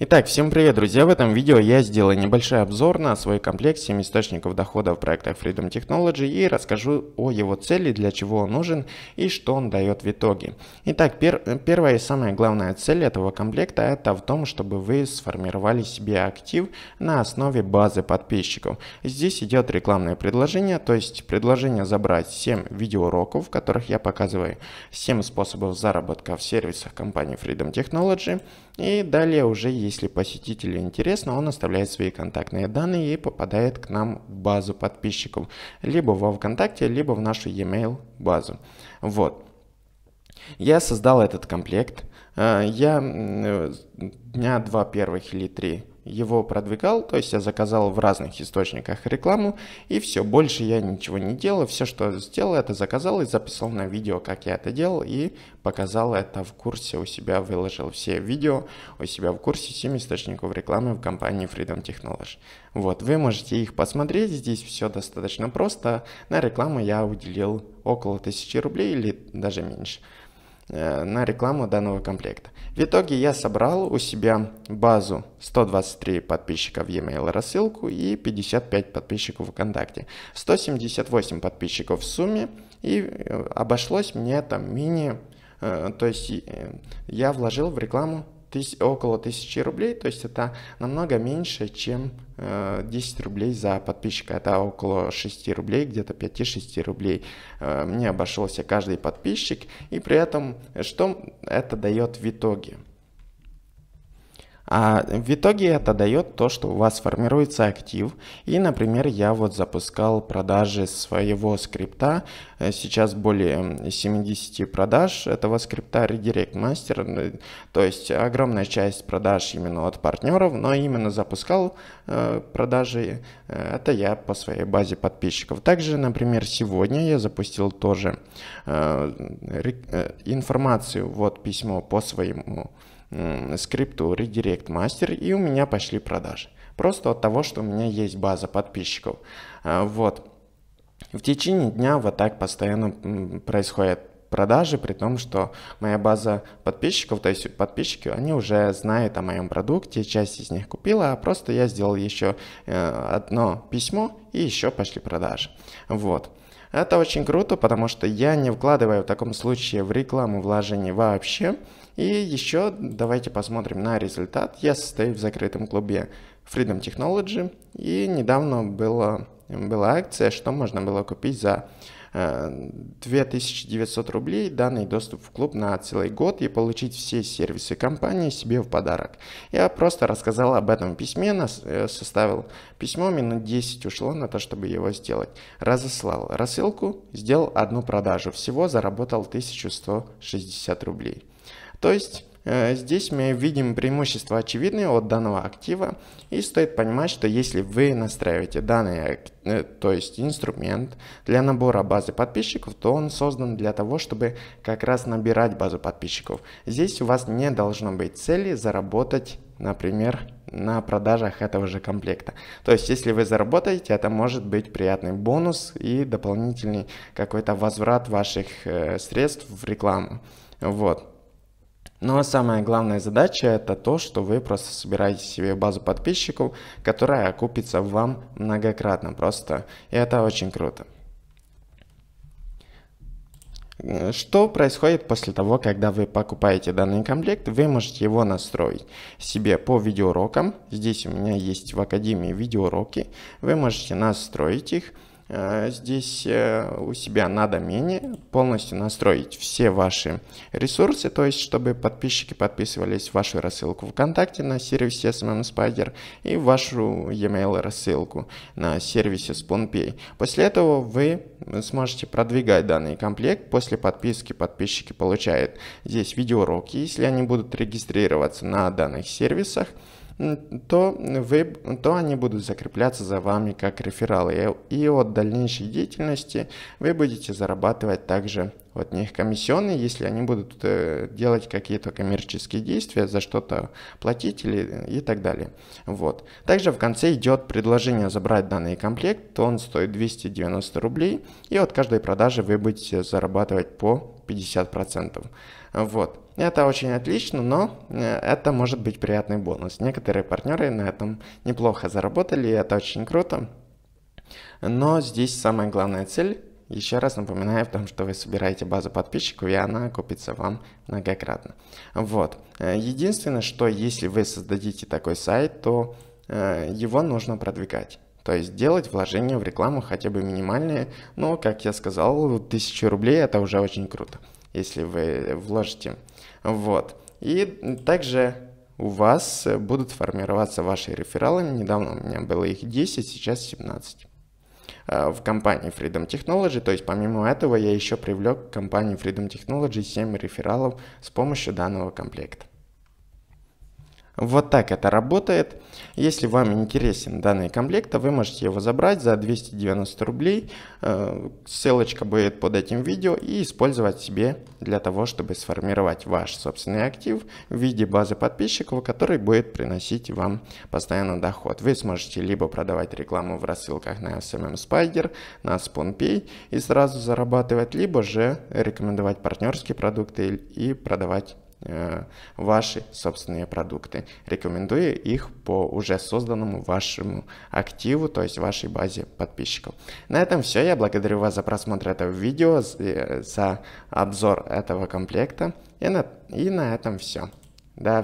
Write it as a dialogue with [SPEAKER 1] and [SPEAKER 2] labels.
[SPEAKER 1] Итак, всем привет, друзья! В этом видео я сделаю небольшой обзор на свой комплект 7 источников дохода в проектах Freedom Technology и расскажу о его цели, для чего он нужен и что он дает в итоге. Итак, пер первая и самая главная цель этого комплекта это в том, чтобы вы сформировали себе актив на основе базы подписчиков. Здесь идет рекламное предложение, то есть предложение забрать 7 видеоуроков, в которых я показываю 7 способов заработка в сервисах компании Freedom Technology и далее уже есть если посетителю интересно, он оставляет свои контактные данные и попадает к нам в базу подписчиков. Либо во ВКонтакте, либо в нашу e-mail базу. Вот. Я создал этот комплект. Э, я э, дня два первых или три его продвигал, то есть я заказал в разных источниках рекламу, и все, больше я ничего не делал, все, что сделал, это заказал и записал на видео, как я это делал, и показал это в курсе у себя, выложил все видео у себя в курсе 7 источников рекламы в компании Freedom Technology. Вот, вы можете их посмотреть, здесь все достаточно просто, на рекламу я уделил около 1000 рублей или даже меньше. Э, на рекламу данного комплекта. В итоге я собрал у себя базу 123 подписчика в e-mail рассылку и 55 подписчиков ВКонтакте. 178 подписчиков в сумме и э, обошлось мне там мини, э, то есть я вложил в рекламу около 1000 рублей, то есть это намного меньше, чем э, 10 рублей за подписчика. Это около 6 рублей, где-то 5-6 рублей. Э, мне обошелся каждый подписчик, и при этом что это дает в итоге? А в итоге это дает то, что у вас формируется актив. И, например, я вот запускал продажи своего скрипта. Э, сейчас более 70 продаж этого скрипта Redirect Master. Э, то есть огромная часть продаж именно от партнеров, но именно запускал э, продажи. Это я по своей базе подписчиков. Также, например, сегодня я запустил тоже информацию, вот письмо по своему скрипту Redirect Master, и у меня пошли продажи. Просто от того, что у меня есть база подписчиков. А, вот. В течение дня вот так постоянно происходят продажи, при том, что моя база подписчиков, то есть подписчики, они уже знают о моем продукте, часть из них купила, а просто я сделал еще э, одно письмо и еще пошли продажи. Вот. Это очень круто, потому что я не вкладываю в таком случае в рекламу вложений вообще. И еще давайте посмотрим на результат. Я состою в закрытом клубе Freedom Technology. И недавно была, была акция, что можно было купить за 2900 рублей данный доступ в клуб на целый год и получить все сервисы компании себе в подарок. Я просто рассказал об этом письме, э, составил письмо, минут 10 ушло на то, чтобы его сделать. Разослал рассылку, сделал одну продажу, всего заработал 1160 рублей. То есть здесь мы видим преимущества очевидные от данного актива и стоит понимать, что если вы настраиваете данный, э, то есть инструмент для набора базы подписчиков, то он создан для того, чтобы как раз набирать базу подписчиков. Здесь у вас не должно быть цели заработать, например, на продажах этого же комплекта. То есть, если вы заработаете, это может быть приятный бонус и дополнительный какой-то возврат ваших э, средств в рекламу. Вот. Но самая главная задача это то, что вы просто собираете себе базу подписчиков, которая окупится вам многократно просто. И это очень круто. Что происходит после того, когда вы покупаете данный комплект? Вы можете его настроить себе по видеоурокам. Здесь у меня есть в Академии видеоуроки. Вы можете настроить их. Э, здесь э, у себя на домене полностью настроить все ваши ресурсы, то есть чтобы подписчики подписывались в вашу рассылку ВКонтакте на сервисе SMM Spider и в вашу e-mail рассылку на сервисе SpoonPay. После этого вы сможете продвигать данный комплект. После подписки подписчики получают здесь видеоуроки, если они будут регистрироваться на данных сервисах то, вы, то они будут закрепляться за вами как рефералы. И от дальнейшей деятельности вы будете зарабатывать также от них комиссионные, если они будут э, делать какие-то коммерческие действия, за что-то платить или, и так далее. Вот. Также в конце идет предложение забрать данный комплект, он стоит 290 рублей, и от каждой продажи вы будете зарабатывать по 50%. Вот. Это очень отлично, но э, это может быть приятный бонус. Некоторые партнеры на этом неплохо заработали, и это очень круто. Но здесь самая главная цель еще раз напоминаю в том, что вы собираете базу подписчиков, и она окупится вам многократно. Вот. Э, единственное, что если вы создадите такой сайт, то э, его нужно продвигать. То есть делать вложения в рекламу хотя бы минимальные, но, как я сказал, 1000 рублей это уже очень круто, если вы вложите. Вот. И также у вас будут формироваться ваши рефералы. Недавно у меня было их 10, сейчас 17 э, в компании Freedom Technology. То есть помимо этого я еще привлек в компанию Freedom Technology 7 рефералов с помощью данного комплекта. Вот так это работает. Если вам интересен данный комплект, то вы можете его забрать за 290 рублей. Э, ссылочка будет под этим видео и использовать себе для того, чтобы сформировать ваш собственный актив в виде базы подписчиков, который будет приносить вам постоянно доход. Вы сможете либо продавать рекламу в рассылках на SMM Spider, на SpoonPay и сразу зарабатывать, либо же рекомендовать партнерские продукты и продавать ваши собственные продукты. Рекомендую их по уже созданному вашему активу, то есть вашей базе подписчиков. На этом все. Я благодарю вас за просмотр этого видео, за обзор этого комплекта. И на, и на этом все. До